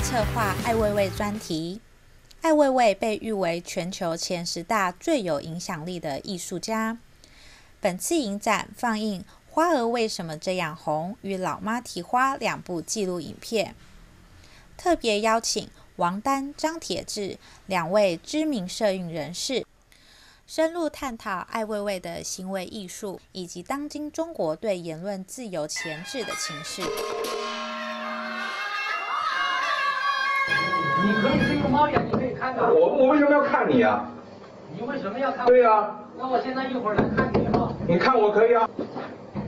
策划艾未未专题。艾未未被誉为全球前十大最有影响力的艺术家。本次影展放映《花儿为什么这样红》与《老妈提花》两部纪录影片，特别邀请王丹、张铁志两位知名摄影人士，深入探讨艾未未的行为艺术以及当今中国对言论自由前置的情势。你可以是一个猫眼，你可以看到。我我为什么要看你啊？你为什么要看？对呀、那我现在一会儿来看你哈。你看我可以啊。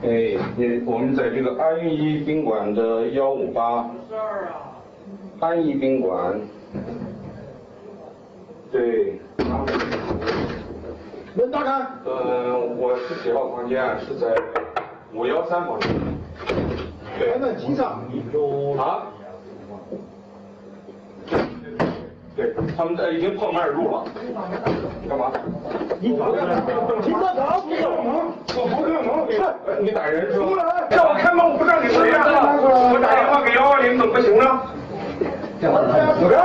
哎，你我们在这个安逸宾馆的幺五八事儿啊。安逸宾馆，对。门打开。呃，我是几号房间啊？是在五幺三房间。对还。在机上。啊？对，他们呃已经破门而入了。干嘛？你打开。停车场，不要忙。我不干嘛？是，你打人是吧？出来叫我开门，我不让你回呀。我打电话给幺幺零怎么不行呢？不是，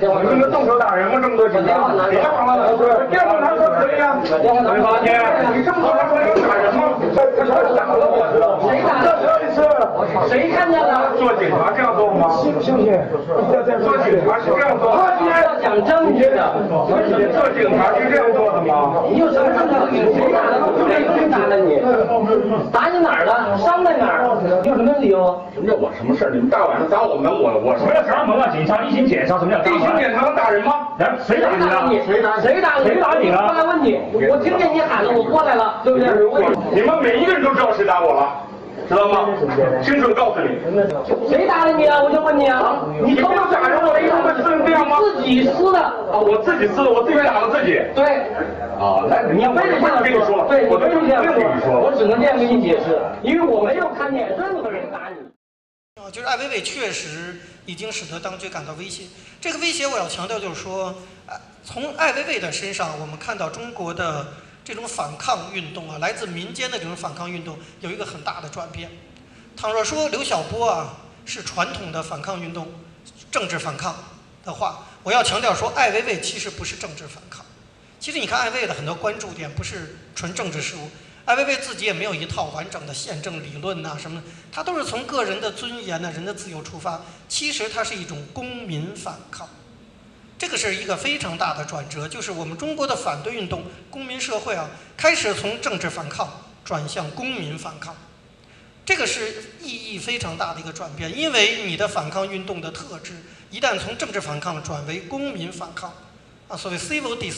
你们动手打人吗？这么多警察？别忘了，电话拿出可以啊。没发现？你这么多人说有打人吗？这这打了我知道。谁打谁看见了？做警察这样做吗？信不信？做警察是这样做的。要讲证据的。做警察是这样做的吗？你有什么证据？谁打的？谁打的你？打你哪儿了？伤在哪儿？有什么理由？什么叫我什么事儿？你们大晚上砸我门，我我什么什么叫砸门啊？警察例行检查，什么叫例行检查能打人吗？来谁打你了？谁打？谁打你？谁打你了过来问你，我听见你喊了，我过来了，对不对？你们每一个人都知道谁打我了，知道吗？清楚地告诉你，谁打的你啊？我就问你啊，你没有打人，我一定会撕成这样吗？自己撕的。啊，我自己撕的，我自己打了自己。对。啊，那你非得这样跟你说，对，我都你非得这样跟你说。我只能这样跟你解释，因为我没有看见任何人打你。啊，就是艾薇薇确实已经使得当局感到威胁。这个威胁我要强调就是说，呃，从艾薇薇的身上，我们看到中国的这种反抗运动啊，来自民间的这种反抗运动有一个很大的转变。倘若说刘晓波啊是传统的反抗运动、政治反抗的话，我要强调说，艾薇薇其实不是政治反抗。其实你看艾薇的很多关注点不是纯政治事务，艾薇薇自己也没有一套完整的宪政理论呐、什么的，她都是从个人的尊严呐、人的自由出发。其实它是一种公民反抗，这个是一个非常大的转折，就是我们中国的反对运动、公民社会啊，开始从政治反抗转向公民反抗，这个是意义非常大的一个转变。因为你的反抗运动的特质，一旦从政治反抗转为公民反抗，啊，所谓 civil dis，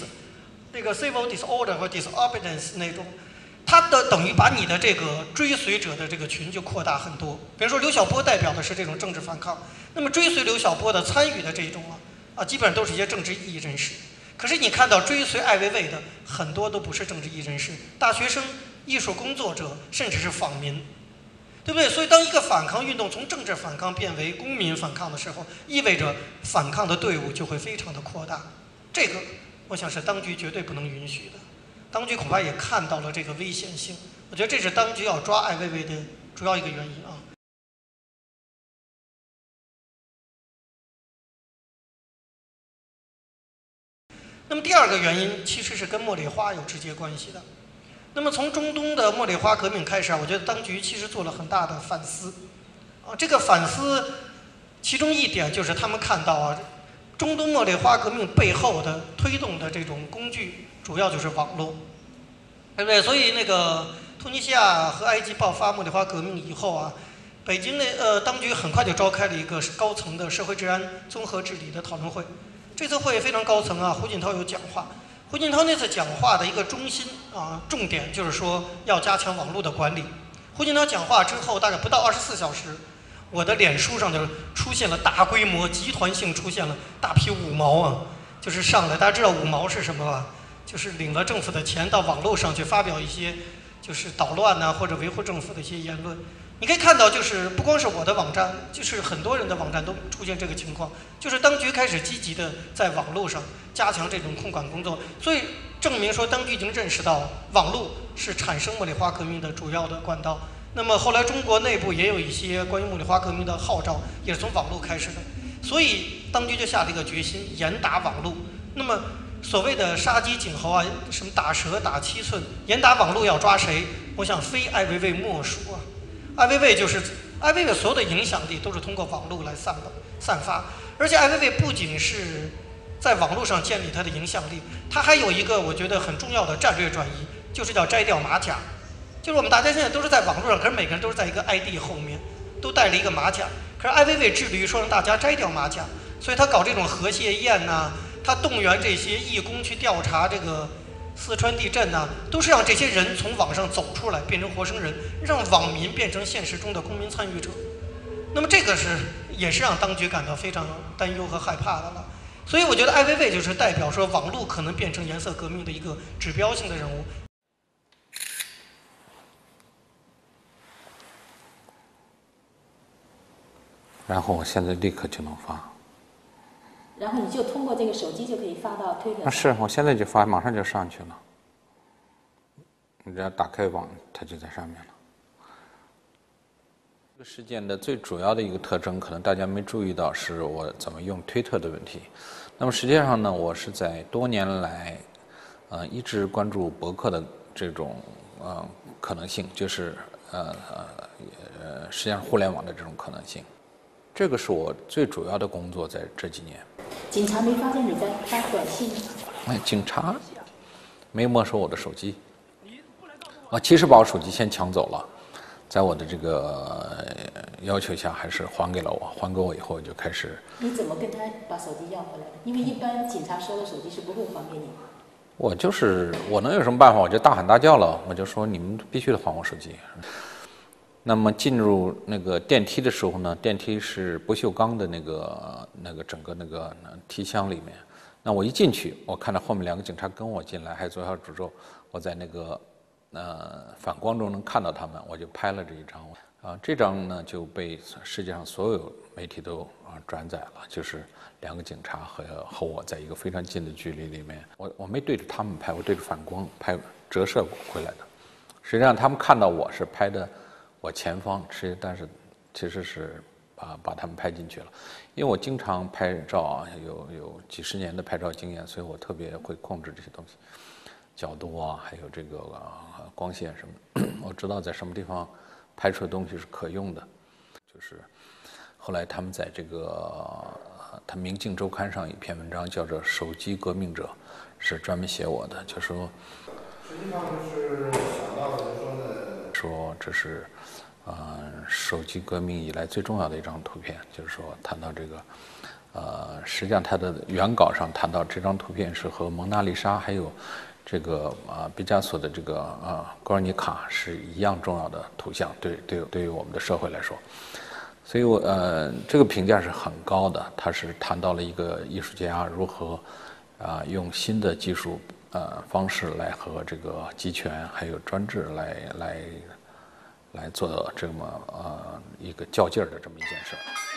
那个 civil disorder 或 disobedience 那种，它的等于把你的这个追随者的这个群就扩大很多。比如说刘晓波代表的是这种政治反抗，那么追随刘晓波的参与的这种啊，啊，基本上都是一些政治意义人士。可是你看到追随艾薇薇的很多都不是政治意义人士，大学生、艺术工作者，甚至是访民，对不对？所以当一个反抗运动从政治反抗变为公民反抗的时候，意味着反抗的队伍就会非常的扩大。这个我想是当局绝对不能允许的。当局恐怕也看到了这个危险性，我觉得这是当局要抓艾薇薇的主要一个原因啊。那么第二个原因其实是跟茉莉花有直接关系的。那么从中东的茉莉花革命开始啊，我觉得当局其实做了很大的反思。啊，这个反思其中一点就是他们看到啊，中东茉莉花革命背后的推动的这种工具，主要就是网络，对不对？所以那个突尼西亚和埃及爆发茉莉花革命以后啊，北京的呃当局很快就召开了一个高层的社会治安综合治理的讨论会。这次会非常高层啊，胡锦涛有讲话。胡锦涛那次讲话的一个中心啊重点就是说要加强网络的管理。胡锦涛讲话之后，大概不到二十四小时，我的脸书上就出现了大规模集团性出现了大批五毛啊，就是上来，大家知道五毛是什么吧？就是领了政府的钱到网络上去发表一些就是捣乱呐、或者维护政府的一些言论。你可以看到，就是不光是我的网站，就是很多人的网站都出现这个情况，就是当局开始积极的在网络上加强这种控管工作，所以证明说当局已经认识到网络是产生茉莉花革命的主要的管道。那么后来中国内部也有一些关于茉莉花革命的号召，也是从网络开始的。所以当局就下了一个决心，严打网络。那么所谓的杀鸡儆猴啊，什么打蛇打七寸，严打网络要抓谁？我想非艾薇薇莫属啊！艾薇薇就是艾薇薇所有的影响力都是通过网络来散的散发，而且艾薇薇不仅是在网络上建立她的影响力，她还有一个我觉得很重要的战略转移，就是叫摘掉马甲。就是我们大家现在都是在网络上，可是每个人都是在一个 ID 后面，都戴了一个马甲。可是艾薇薇致力于说让大家摘掉马甲，所以他搞这种核泄宴呐，他动员这些义工去调查这个四川地震呐，都是让这些人从网上走出来，变成活生人，让网民变成现实中的公民参与者。那么这个是也是让当局感到非常担忧和害怕的了。所以我觉得艾薇薇就是代表说网络可能变成颜色革命的一个指标性的人物。然后我现在立刻就能发。然后你就通过这个手机就可以发到推特。啊，是我现在就发，马上就上去了。你只要打开网，它就在上面了。这个事件的最主要的一个特征，可能大家没注意到，是我怎么用推特的问题。那么实际上呢，我是在多年来，呃，一直关注博客的这种呃可能性，就是呃呃呃，实际上互联网的这种可能性。这个是我最主要的工作，在这几年。警察没发现你在发短信？哎，警察没没收我的手机。啊，其实把我手机先抢走了，在我的这个要求下，还是还给了我。还给我以后，就开始。你怎么跟他把手机要回来的？因为一般警察收了手机是不会还给你的。我就是我能有什么办法？我就大喊大叫了，我就说你们必须得还我手机。那么进入那个电梯的时候呢，电梯是不锈钢的那个那个整个那个梯箱里面。那我一进去，我看到后面两个警察跟我进来，还做小诅咒。我在那个呃反光中能看到他们，我就拍了这一张。啊，这张呢就被世界上所有媒体都啊转载了，就是两个警察和和我在一个非常近的距离里面。我我没对着他们拍，我对着反光拍，折射回来的。实际上他们看到我是拍的。我前方，其实但是其实是把把他们拍进去了，因为我经常拍照啊，有有几十年的拍照经验，所以我特别会控制这些东西，角度啊，还有这个光线什么，我知道在什么地方拍出的东西是可用的。就是后来他们在这个他《明镜周刊》上一篇文章叫做《手机革命者》，是专门写我的，就说实际上就是想到的，说这是。呃，手机革命以来最重要的一张图片，就是说谈到这个，呃，实际上它的原稿上谈到这张图片是和蒙娜丽莎还有这个啊毕加索的这个啊格尔尼卡是一样重要的图像，对对对于我们的社会来说，所以我呃这个评价是很高的，他是谈到了一个艺术家如何啊用新的技术呃方式来和这个集权还有专制来来。来做这么呃一个较劲儿的这么一件事儿。